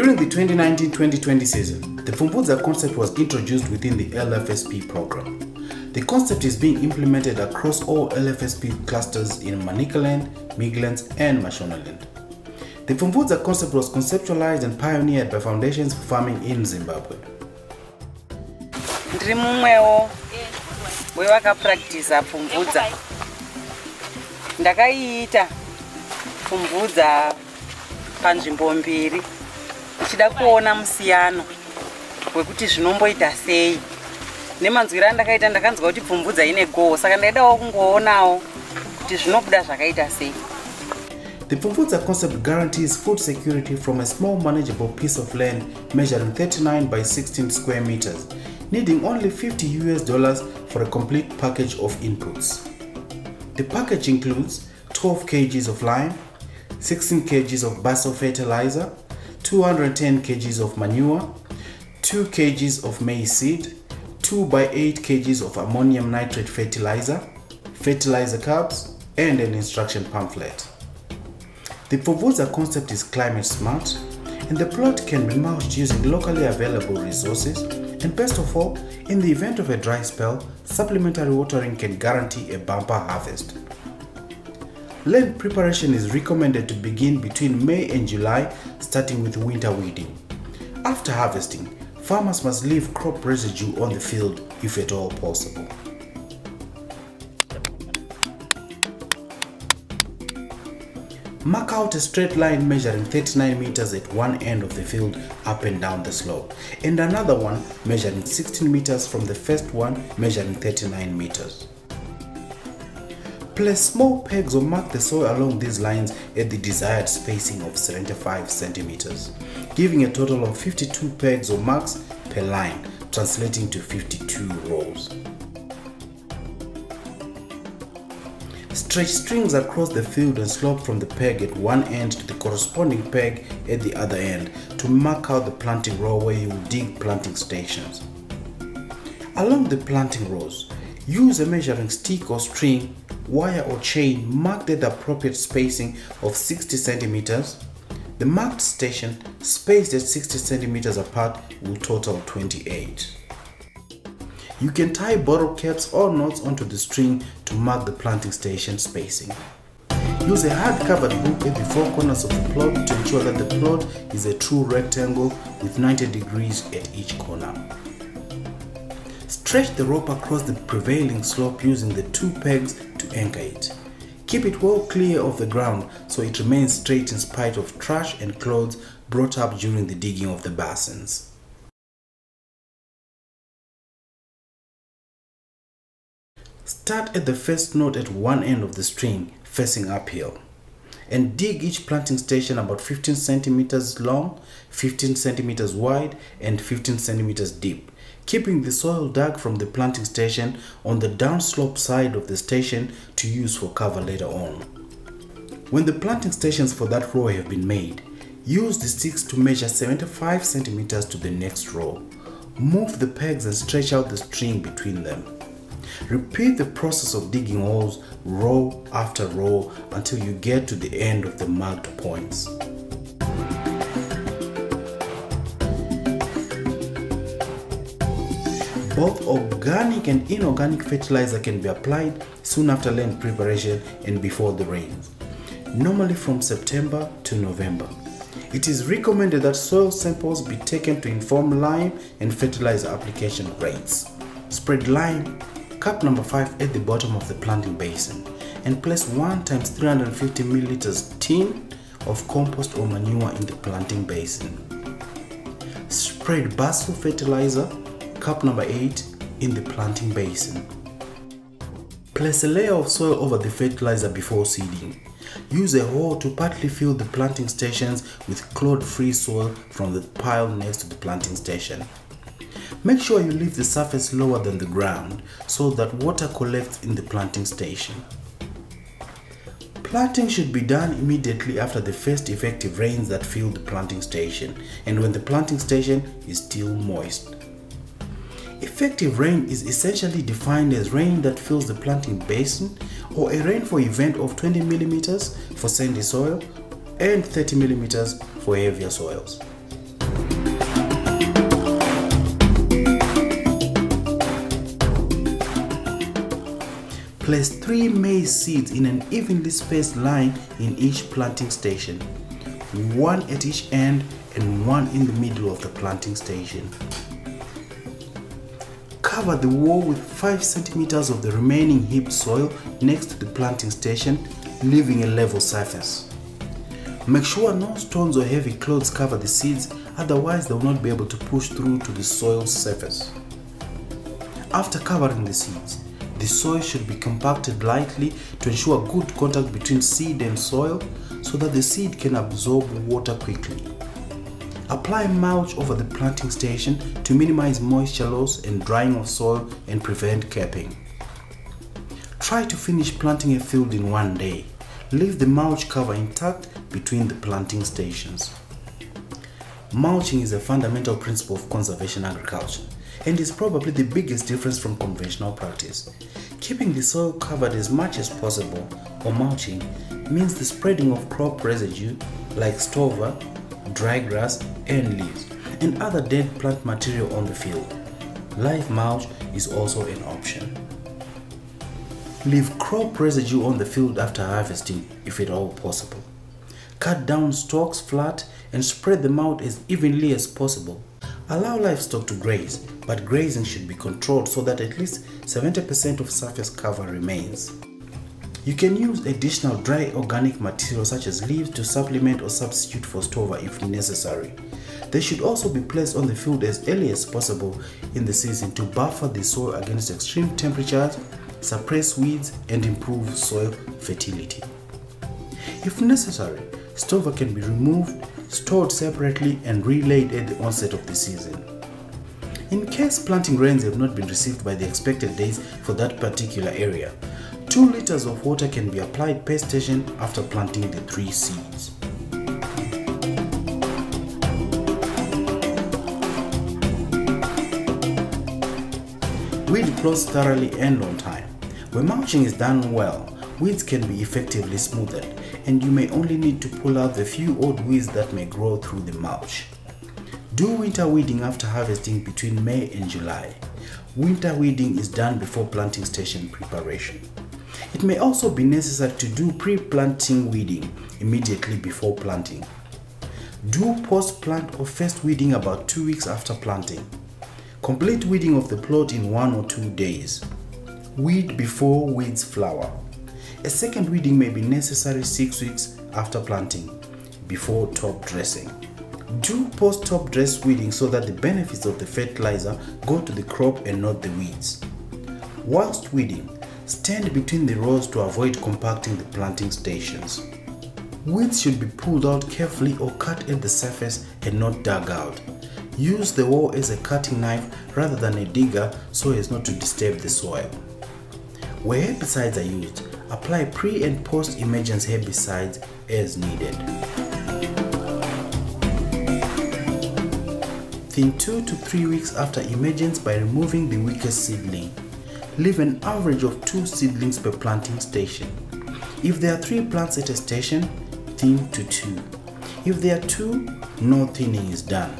During the 2019-2020 season, the Pfumvudza concept was introduced within the LFSP program. The concept is being implemented across all LFSP clusters in Manicaland, Midlands, and Mashonaland. The Pfumvudza concept was conceptualized and pioneered by Foundations for Farming in Zimbabwe. ndiri mumwewo wevakapuractisa pfumvudza ndakaiita pfumvudza panzvimbo mbiri ndichida kuona musiyano wekuti zvinomboita sei nemanzwiro andakaita ndakanzwa kuti pfumvudza ine goho saka ndaidawo kungoonawo kuti zvinobuda zvakaita sei The Pfumvudza concept guarantees food security from a small manageable piece of land measuring 39 by 16 square meters, needing only 50 US dollars for a complete package of inputs. The package includes 12 kgs of lime, 16 kgs of basal fertilizer, 210 kgs of manure, 2 kgs of maize seed, 2 by 8 kgs of ammonium nitrate fertilizer, fertilizer cups, and an instruction pamphlet. The Pfumvudza concept is climate smart, and the plot can be mulched using locally available resources. And best of all, in the event of a dry spell, supplementary watering can guarantee a bumper harvest. Land preparation is recommended to begin between May and July, starting with winter weeding. After harvesting, farmers must leave crop residue on the field if at all possible. Mark out a straight line measuring 39 meters at one end of the field up and down the slope, and another one measuring 16 meters from the first one measuring 39 meters. Place small pegs or mark the soil along these lines at the desired spacing of 75 centimeters, giving a total of 52 pegs or marks per line, translating to 52 rows. Stretch strings across the field and slope from the peg at one end to the corresponding peg at the other end to mark out the planting row where you will dig planting stations. Along the planting rows, use a measuring stick or string, wire or chain marked at the appropriate spacing of 60 centimeters. The marked station, spaced at 60 centimeters apart, will total 28. You can tie bottle caps or knots onto the string to mark the planting station spacing. Use a hard covered hook at the four corners of the plot to ensure that the plot is a true rectangle with 90 degrees at each corner. Stretch the rope across the prevailing slope using the two pegs to anchor it. Keep it well clear of the ground so it remains straight in spite of trash and clothes brought up during the digging of the basins. Start at the first node at one end of the string facing uphill and dig each planting station about 15 centimeters long, 15 centimeters wide and 15 centimeters deep, keeping the soil dug from the planting station on the downslope side of the station to use for cover later on. When the planting stations for that row have been made, use the sticks to measure 75 centimeters to the next row. Move the pegs and stretch out the string between them. Repeat the process of digging holes row after row until you get to the end of the marked points. Both organic and inorganic fertilizer can be applied soon after land preparation and before the rains, normally from September to November. It is recommended that soil samples be taken to inform lime and fertilizer application rates. Spread lime cup number 5 at the bottom of the planting basin and place 1 times 350 milliliters tin of compost or manure in the planting basin. Spread basal fertilizer cup number 8 in the planting basin. Place a layer of soil over the fertilizer before seeding. Use a hoe to partly fill the planting stations with clod-free soil from the pile next to the planting station. Make sure you leave the surface lower than the ground so that water collects in the planting station. Planting should be done immediately after the first effective rains that fill the planting station and when the planting station is still moist. Effective rain is essentially defined as rain that fills the planting basin or a rainfall event of 20 mm for sandy soil and 30 mm for heavier soils. Place three maize seeds in an evenly spaced line in each planting station, one at each end and one in the middle of the planting station. Cover the wall with 5 centimeters of the remaining heaped soil next to the planting station, leaving a level surface. Make sure no stones or heavy clothes cover the seeds, otherwise they will not be able to push through to the soil surface. After covering the seeds, the soil should be compacted lightly to ensure good contact between seed and soil so that the seed can absorb water quickly. Apply mulch over the planting station to minimize moisture loss and drying of soil and prevent capping. Try to finish planting a field in one day. Leave the mulch cover intact between the planting stations. Mulching is a fundamental principle of conservation agriculture and is probably the biggest difference from conventional practice. Keeping the soil covered as much as possible, or mulching, means the spreading of crop residue like stover, dry grass, and leaves, and other dead plant material on the field. Live mulch is also an option. Leave crop residue on the field after harvesting if at all possible. Cut down stalks flat and spread them out as evenly as possible. Allow livestock to graze, but grazing should be controlled so that at least 70% of surface cover remains. You can use additional dry organic material such as leaves to supplement or substitute for stover if necessary. They should also be placed on the field as early as possible in the season to buffer the soil against extreme temperatures, suppress weeds, and improve soil fertility. If necessary, stover can be removed, stored separately, and relayed at the onset of the season. In case planting rains have not been received by the expected days for that particular area, 2 liters of water can be applied per station after planting the three seeds. Weed plots thoroughly and on time. When mulching is done well, weeds can be effectively smoothed and you may only need to pull out the few odd weeds that may grow through the mulch. Do winter weeding after harvesting between May and July. Winter weeding is done before planting station preparation. It may also be necessary to do pre-planting weeding immediately before planting. Do post-plant or first weeding about 2 weeks after planting. Complete weeding of the plot in 1 or 2 days. Weed before weeds flower. A second weeding may be necessary 6 weeks after planting, before top dressing. Do post top dress weeding so that the benefits of the fertilizer go to the crop and not the weeds. Whilst weeding, stand between the rows to avoid compacting the planting stations. Weeds should be pulled out carefully or cut at the surface and not dug out. Use the wall as a cutting knife rather than a digger so as not to disturb the soil. Where herbicides are used, apply pre and post emergence herbicides as needed. Thin 2 to 3 weeks after emergence by removing the weakest seedling. Leave an average of 2 seedlings per planting station. If there are 3 plants at a station, thin to 2. If there are 2, no thinning is done.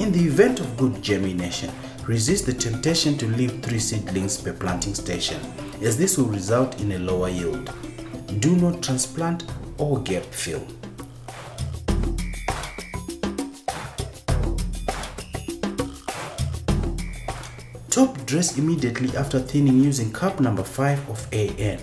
In the event of good germination, resist the temptation to leave 3 seedlings per planting station, as this will result in a lower yield. Do not transplant or gap fill. Dress immediately after thinning using cup number 5 of AN.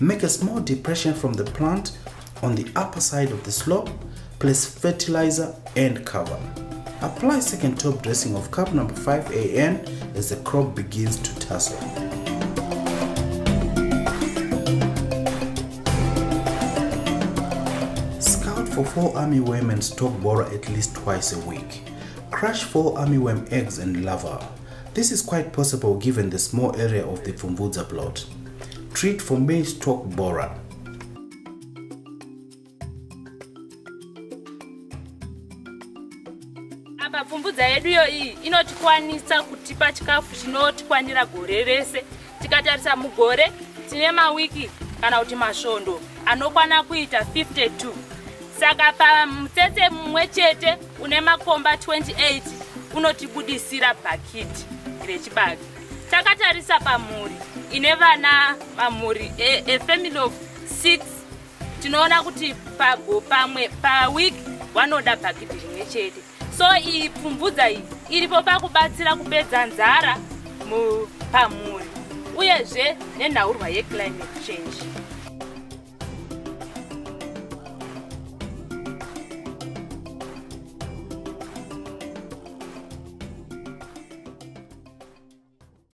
Make a small depression from the plant on the upper side of the slope, place fertilizer and cover. Apply second top dressing of cup number 5 AN as the crop begins to tassel. Scout for fall armyworm and stalk borer at least twice a week. Crush fall armyworm eggs and larvae. This is quite possible given the small area of the Pfumvudza plot. Treat for maize stalk borer. apa pfumvudza yeduyo iyi inotikwanisa kutipa chikafu chinotikwanira gore rese tikatarisa mugore tine mawiki kana kuti masvondo anokwana kuita 52 saka pamutsetse mumwe chete une makomba 28 unotibudisira bhakiti rechibage takatarisa pamhuri ine vana mamhuri efamily of six. Tinoona kuti pago pamwe pawiki vanoda bhakidhi rimwe chete. So iyi pfumvudza iyi iripo pakubatsira kupedza nzara pamhuri uyezve nenhaurwa yeclimate change